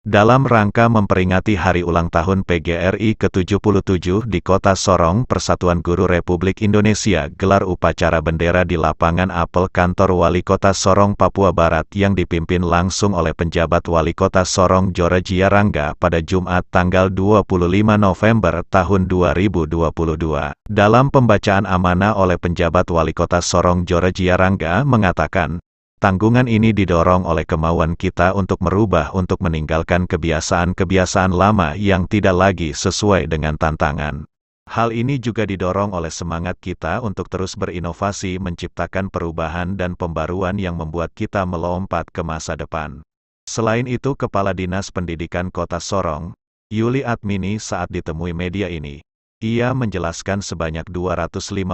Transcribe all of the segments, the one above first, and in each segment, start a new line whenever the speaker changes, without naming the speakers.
Dalam rangka memperingati hari ulang tahun PGRI ke-77 di Kota Sorong, Persatuan Guru Republik Indonesia gelar upacara bendera di lapangan apel kantor Wali Kota Sorong, Papua Barat yang dipimpin langsung oleh penjabat Wali Kota Sorong Georgia Rangga pada Jumat tanggal 25 November tahun 2022. Dalam pembacaan amanah oleh penjabat Wali Kota Sorong Georgia Rangga mengatakan, Tanggungan ini didorong oleh kemauan kita untuk merubah untuk meninggalkan kebiasaan-kebiasaan lama yang tidak lagi sesuai dengan tantangan. Hal ini juga didorong oleh semangat kita untuk terus berinovasi menciptakan perubahan dan pembaruan yang membuat kita melompat ke masa depan. Selain itu Kepala Dinas Pendidikan Kota Sorong, Yuli Admini saat ditemui media ini, ia menjelaskan sebanyak 254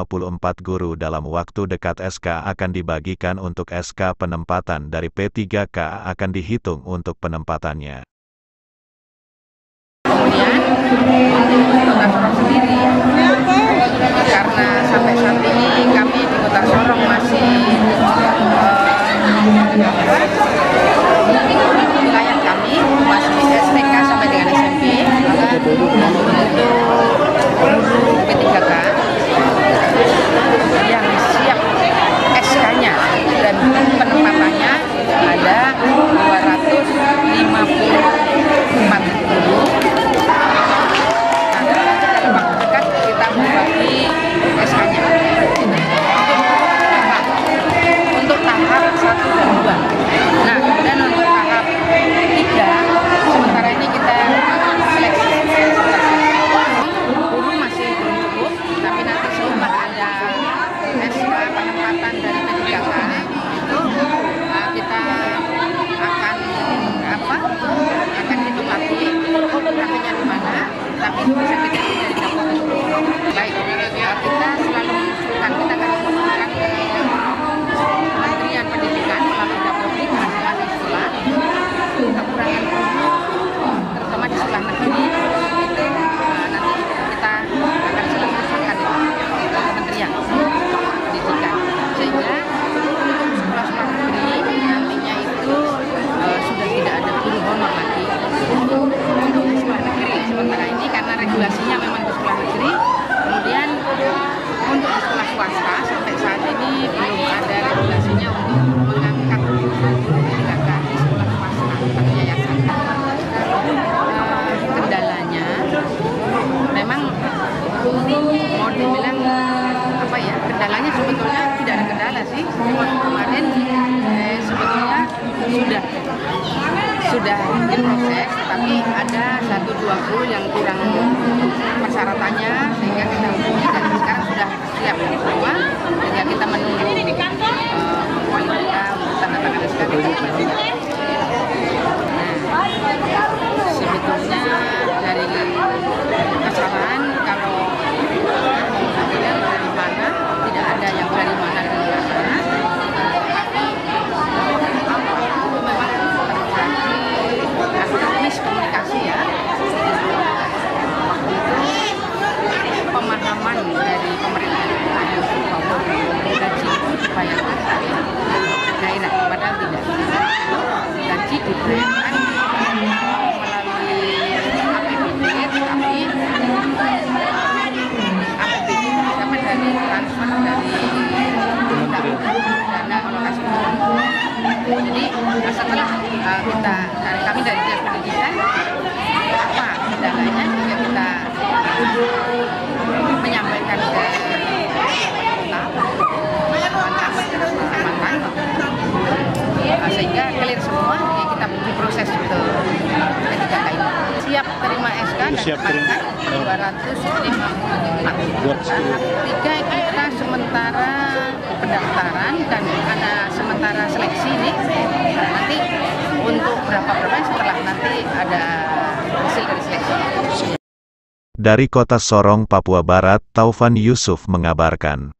guru dalam waktu dekat SK akan dibagikan untuk SK penempatan dari P3K akan dihitung untuk penempatannya.
Kemudian Kota Sorong sendiri, karena sampai saat ini kami di Kota Sorong You. Ada satu dua guru yang kurang persyaratannya sehingga kita hubungi dan sekarang sudah siap semua sehingga kita menunggu uh, wali kita untuk tanda tangan SK jadi setelah uh, kita dari kami dari dinas pendidikan apa kendalanya juga kita menyampaikan ke uh, sehingga clear semua ya kita diproses ke ketika ini siap terima SK dan
Siap terima.
kemarin 254 tahap tiga kita sementara sementara seleksi ini nanti untuk berapa berapa setelah nanti ada hasil dari seleksi
Dari Kota Sorong, Papua Barat, Taufan Yusuf mengabarkan.